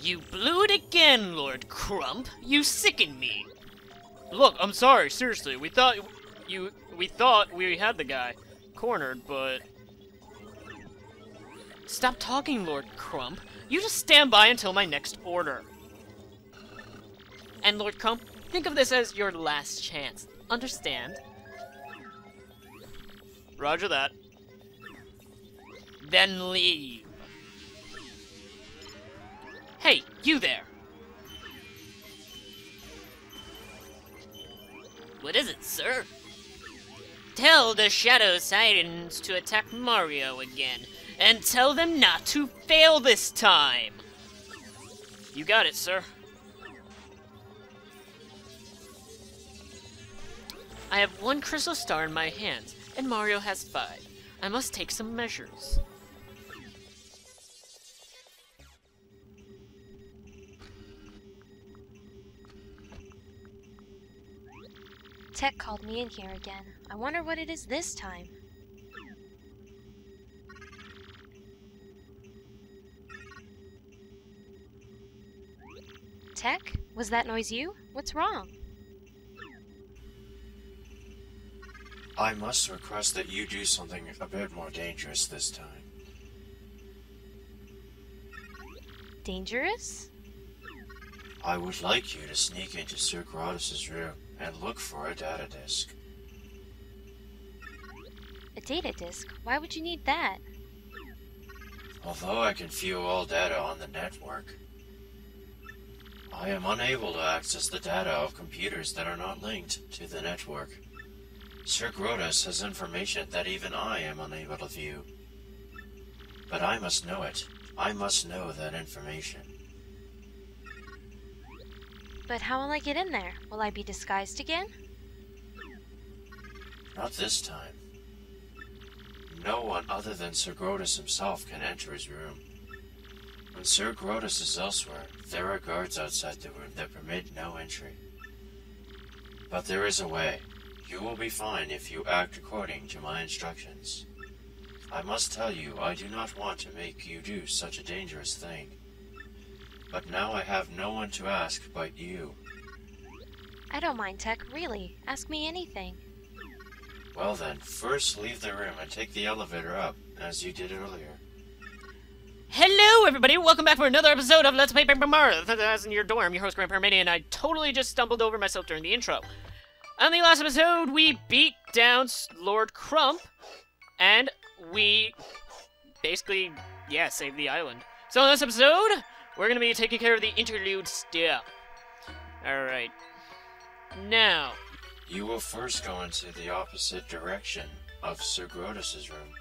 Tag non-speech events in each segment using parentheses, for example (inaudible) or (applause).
You blew it again, Lord Crump. You sicken me. Look, I'm sorry, seriously. We thought you we thought we had the guy cornered, but Stop talking, Lord Crump. You just stand by until my next order. And Lord Crump, think of this as your last chance. Understand? Roger that. Then leave. You there! What is it, sir? Tell the Shadow Sirens to attack Mario again, and tell them not to fail this time! You got it, sir. I have one crystal star in my hands, and Mario has five. I must take some measures. TEC called me in here again. I wonder what it is this time. TEC? Was that noise you? What's wrong? I must request that you do something a bit more dangerous this time. Dangerous? I would like you to sneak into Sir Grodus' room and look for a data disk. A data disk? Why would you need that? Although I can view all data on the network, I am unable to access the data of computers that are not linked to the network. Sir Grodus has information that even I am unable to view. But I must know it. I must know that information. But how will I get in there? Will I be disguised again? Not this time. No one other than Sir Grodus himself can enter his room. When Sir Grodus is elsewhere, there are guards outside the room that permit no entry. But there is a way. You will be fine if you act according to my instructions. I must tell you, I do not want to make you do such a dangerous thing. But now I have no one to ask but you. I don't mind, TEC, really. Ask me anything. Well then, first leave the room and take the elevator up, as you did earlier. Hello, everybody! Welcome back for another episode of Let's Play Paper Mario. As in your dorm, your host GrandPyromania, and I totally just stumbled over myself during the intro. On the last episode, we beat down Lord Crump, and we basically, yeah, saved the island. So in this episode, we're gonna be taking care of the interlude stuff. Alright. Now, You will first go into the opposite direction of Sir Grodus' room.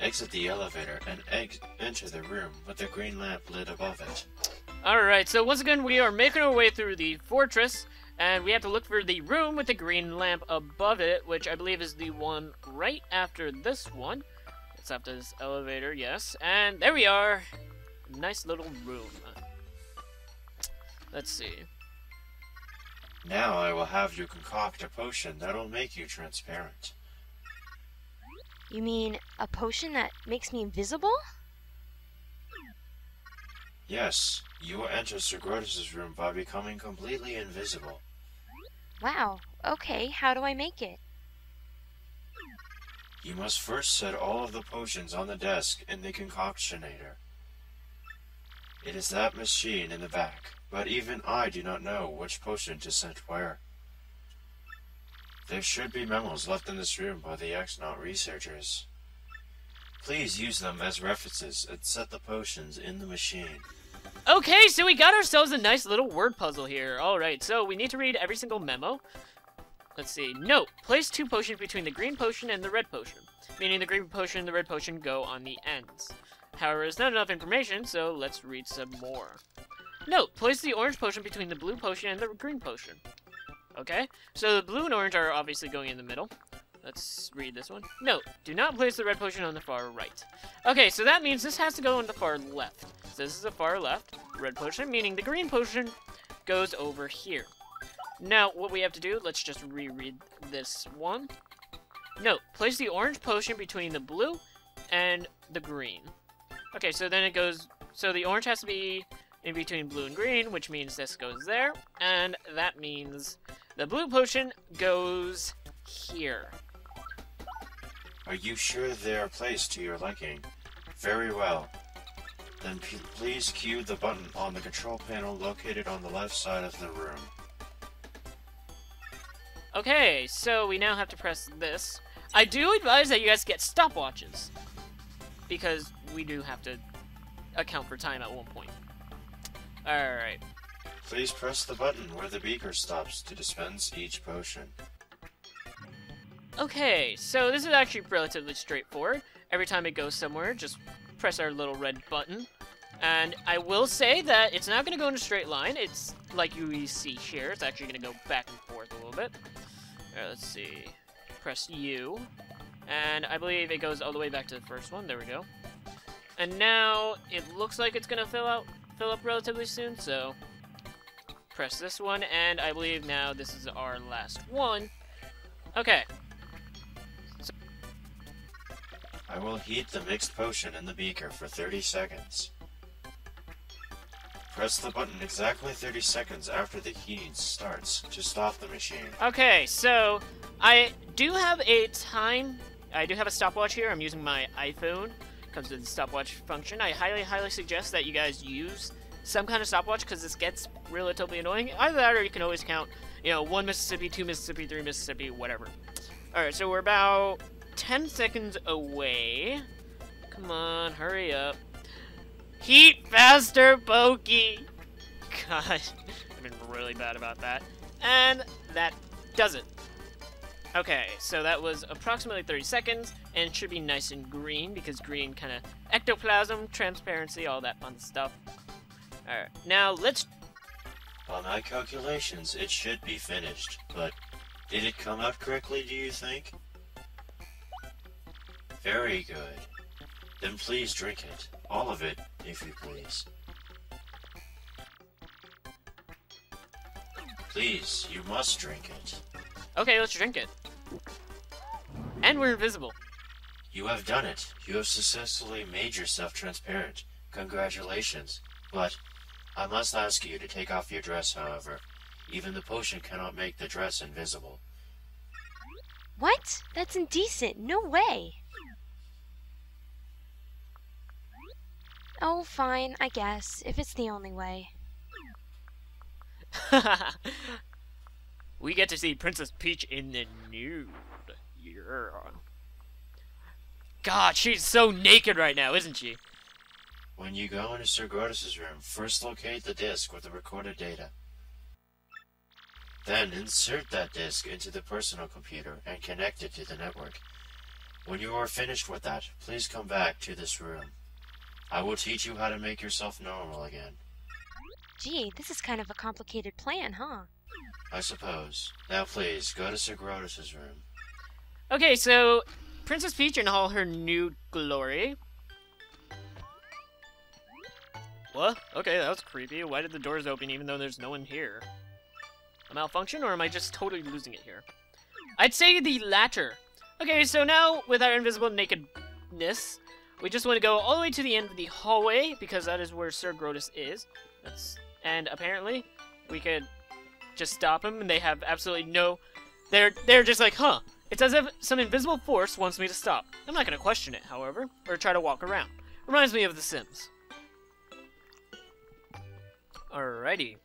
Exit the elevator and ex- enter the room with the green lamp lit above it. Alright, so once again, we are making our way through the fortress, and we have to look for the room with the green lamp above it, which I believe is the one right after this one. It's after this elevator, yes. And there we are. Nice little room. Let's see. Now I will have you concoct a potion that'll make you transparent. You mean a potion that makes me invisible? Yes, you will enter Sir Grodus' room by becoming completely invisible. Wow. Okay, how do I make it? You must first set all of the potions on the desk in the concoctionator. It is that machine in the back, but even I do not know which potion to set where. There should be memos left in this room by the X-Naut researchers. Please use them as references and set the potions in the machine. Okay, so we got ourselves a nice little word puzzle here. Alright, so we need to read every single memo. Let's see. Note, place two potions between the green potion and the red potion. Meaning the green potion and the red potion go on the ends. However, it's not enough information, so let's read some more. Note, place the orange potion between the blue potion and the green potion. Okay, so the blue and orange are obviously going in the middle. Let's read this one. Note, do not place the red potion on the far right. Okay, so that means this has to go on the far left. So this is the far left, red potion, meaning the green potion goes over here. Now, what we have to do, let's just reread this one. Note, place the orange potion between the blue and the green. Okay, so then it goes, so the orange has to be in between blue and green, which means this goes there, and that means the blue potion goes here. Are you sure they are placed to your liking? Very well. Then please cue the button on the control panel located on the left side of the room. Okay, so we now have to press this. I do advise that you guys get stopwatches, because we do have to account for time at one point. Alright. Please press the button where the beaker stops to dispense each potion. Okay, so this is actually relatively straightforward. Every time it goes somewhere, just press our little red button. And I will say that it's not going to go in a straight line. It's like you see here. It's actually going to go back and forth a little bit. Alright, let's see. Press U. And I believe it goes all the way back to the first one. There we go. And now it looks like it's going to fill out, fill up relatively soon, so press this one, and I believe now this is our last one. Okay, I will heat the mixed potion in the beaker for 30 seconds. Press the button exactly 30 seconds after the heating starts to stop the machine. Okay, so I do have a time. I do have a stopwatch here. I'm using my iPhone. Comes with the stopwatch function. I highly, highly suggest that you guys use some kind of stopwatch because this gets relatively annoying. Either that, or you can always count, you know, one Mississippi, two Mississippi, three Mississippi, whatever. All right, so we're about 10 seconds away. Come on, hurry up. Heat faster, Pokey! (laughs) God, (laughs) I've been really bad about that. And that does it. Okay, so that was approximately 30 seconds, and it should be nice and green, because green kind of ectoplasm, transparency, all that fun stuff. Alright, now let's... By my calculations, it should be finished, but did it come out correctly, do you think? Very good. Then please drink it. All of it, if you please. Please, you must drink it. Okay, let's drink it. And we're invisible. You have done it. You have successfully made yourself transparent. Congratulations. But I must ask you to take off your dress, however. Even the potion cannot make the dress invisible. What? That's indecent. No way. Oh, fine, I guess, if it's the only way. (laughs) we get to see Princess Peach in the nude. Yeah. God, she's so naked right now, isn't she? When you go into Sir Grodus' room, first locate the disk with the recorded data. Then insert that disk into the personal computer and connect it to the network. When you are finished with that, please come back to this room. I will teach you how to make yourself normal again. Gee, this is kind of a complicated plan, huh? I suppose. Now please, go to Sir Grodus' room. Okay, so Princess Peach in all her nude glory. What? Okay, that was creepy. Why did the doors open even though there's no one here? A malfunction, or am I just totally losing it here? I'd say the latter. Okay, so now, with our invisible nakedness, we just want to go all the way to the end of the hallway, because that is where Sir Grodus is. That's, and apparently, we could just stop him, and they have absolutely no... They're, they're just like, huh, it's as if some invisible force wants me to stop. I'm not going to question it, however, or try to walk around. Reminds me of The Sims. Alrighty.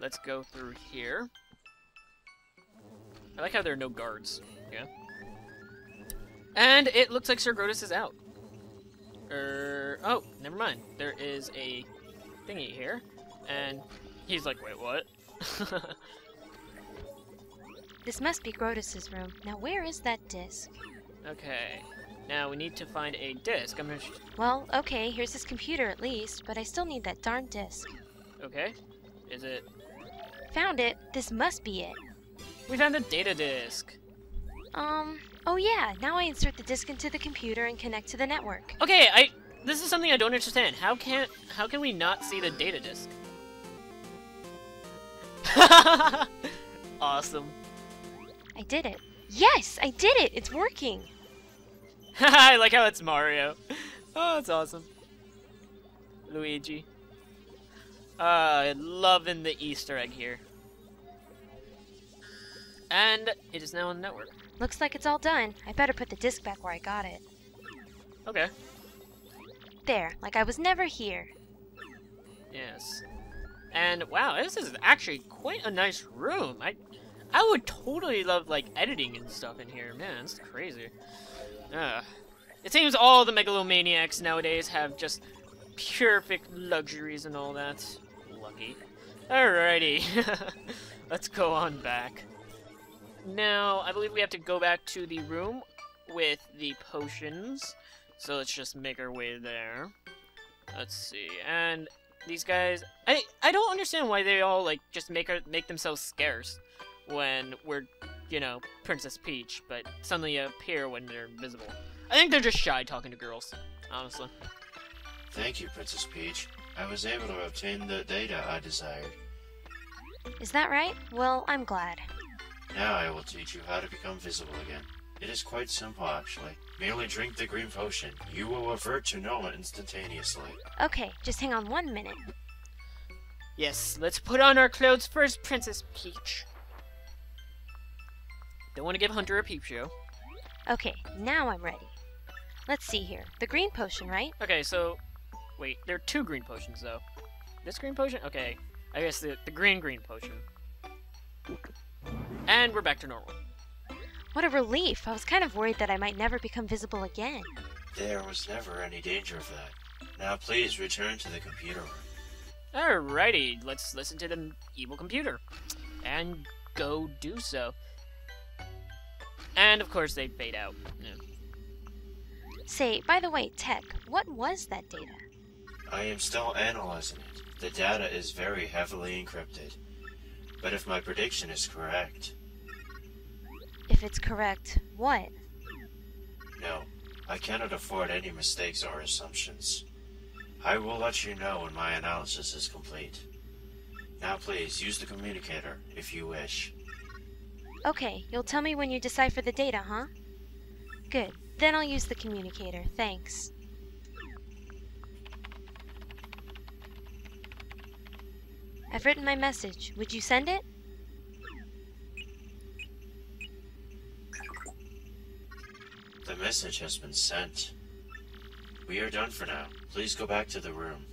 Let's go through here. I like how there are no guards. Yeah. And it looks like Sir Grodus is out. Er, oh, never mind. There is a thingy here. And he's like, wait, what? (laughs) This must be Grodus's room. Now where is that disc? okay. Now we need to find a disc. I'm gonna... Sh Well, okay, here's his computer at least, but I still need that darn disc. okay. Is it... Found it. This must be it. We found the data disc. Um, oh yeah, now I insert the disc into the computer and connect to the network. Okay, I... This is something I don't understand. How can how can we not see the data disk? (laughs) awesome. I did it. Yes, I did it! It's working! (laughs) I like how it's Mario. Oh, that's awesome. Luigi. Uh, loving the Easter egg here. And it is now on the network. Looks like it's all done. I better put the disc back where I got it. Okay. There, like I was never here. Yes. And wow, this is actually quite a nice room. I I would totally love like editing and stuff in here. Man, it's crazy. Ugh. It seems all the megalomaniacs nowadays have just perfect luxuries and all that. Lucky. Alrighty. (laughs) Let's go on back. Now, I believe we have to go back to the room with the potions. So let's just make our way there. Let's see. And these guys, I I don't understand why they all like just make make themselves scarce when we're, you know, Princess Peach, but suddenly appear when they're invisible. I think they're just shy talking to girls, honestly. Thank you, Princess Peach. I was able to obtain the data I desired. Is that right? Well, I'm glad. Now I will teach you how to become visible again. It is quite simple, actually. Merely drink the green potion. You will revert to normal instantaneously. Okay, just hang on one minute. Yes, let's put on our clothes first, Princess Peach. Don't want to give Hunter a peep show. Okay, now I'm ready. Let's see here. The green potion, right? Okay, so wait, there are two green potions though. This green potion? Okay, I guess the the green green potion. And we're back to normal. What a relief. I was kind of worried that I might never become visible again. There was never any danger of that. Now please return to the computer room. Alrighty, let's listen to the evil computer. And go do so. And of course they fade out. Yeah. Say, by the way, TEC, what was that data? I am still analyzing it. The data is very heavily encrypted. But if my prediction is correct, If it's correct, what? no, I cannot afford any mistakes or assumptions. I will let you know when my analysis is complete. Now please use the communicator if you wish. Okay, you'll tell me when you decipher the data, huh? Good. Then I'll use the communicator. Thanks. I've written my message. Would you send it? The message has been sent. We are done for now. Please go back to the room.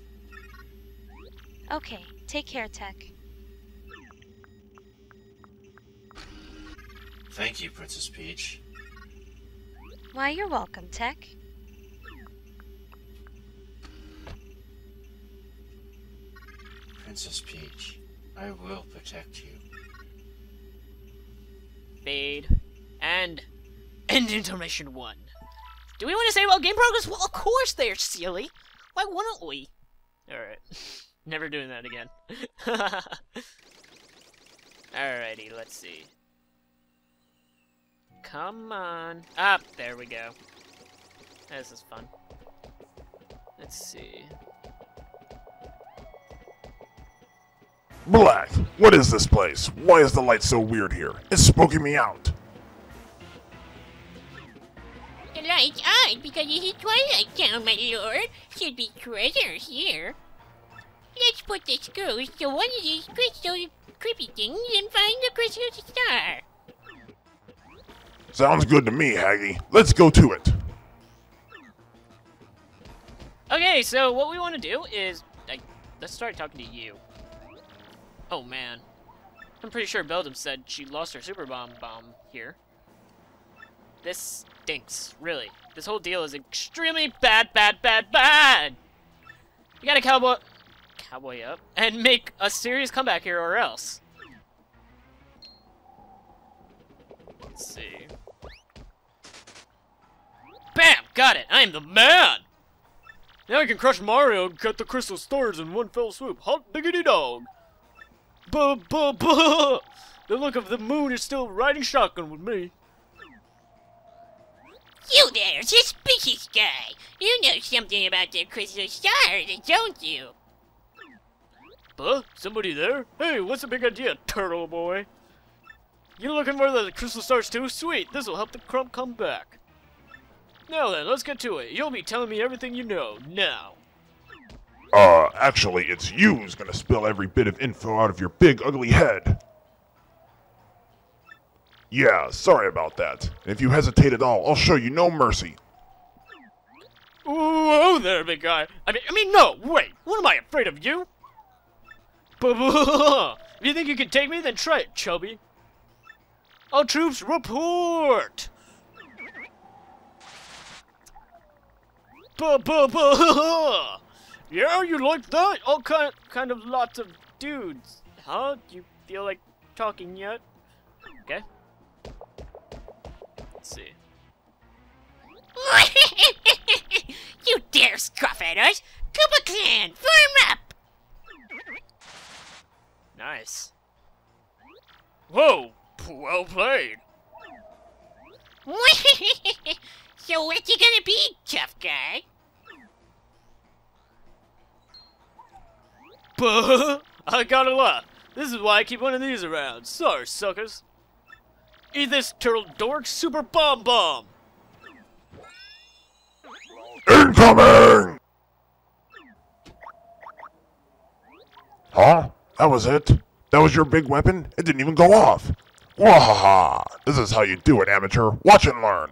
Okay. Take care, TEC. Thank you, Princess Peach. Why, you're welcome, TEC. Princess Peach, I will protect you. Fade. And end intermission one. Do we want to say about game progress? Well, of course they're silly. Why wouldn't we? Alright. (laughs) Never doing that again. (laughs) Alrighty, let's see. Come on. Up, there we go. This is fun. Let's see. Black, what is this place? Why is the light so weird here? It's spooking me out. The light's on because it's a twilight town, my lord. Should be treasures here. Let's put the screws to one of these crystal creepy things and find the crystal star. Sounds good to me, Haggy. Let's go to it. Okay, so what we want to do is, like, let's start talking to you. Oh man, I'm pretty sure Beldam said she lost her super bomb bomb here. This stinks, really. This whole deal is extremely bad, bad, bad, bad. You gotta cowboy, cowboy up and make a serious comeback here, or else. Let's see. Bam! Got it! I am the man! Now I can crush Mario and get the crystal stars in one fell swoop. Hot diggity dog! Buh buh buh! The look of the moon is still riding shotgun with me. You there, suspicious guy. You know something about the crystal stars, don't you? Buh? Somebody there? Hey, what's the big idea, turtle boy? You looking for the crystal stars too? Sweet, this'll help the crump come back. Now then, let's get to it. You'll be telling me everything you know, now. Uh, actually, it's you who's gonna spill every bit of info out of your big ugly head. Yeah, sorry about that. If you hesitate at all, I'll show you no mercy. Whoa there, big guy. I mean, I mean, no, wait. What am I afraid of you? If (laughs) you think you can take me, then try it, chubby. All troops report. Buh, buh, buh. (laughs) Yeah, you like that? All kind, kind of lots of dudes. Huh? Do you feel like talking yet? Okay. Let's see. (laughs) you dare scoff at us? Koopa Clan, form up! Nice. Whoa! Well played. (laughs) so what you gonna be, tough guy? Buh! (laughs) I got a lot. This is why I keep one of these around. Sorry, suckers. Eat this turtle dork super bomb bomb. Incoming! Huh? That was it? That was your big weapon? It didn't even go off. Wahaha! This is how you do it, amateur. Watch and learn.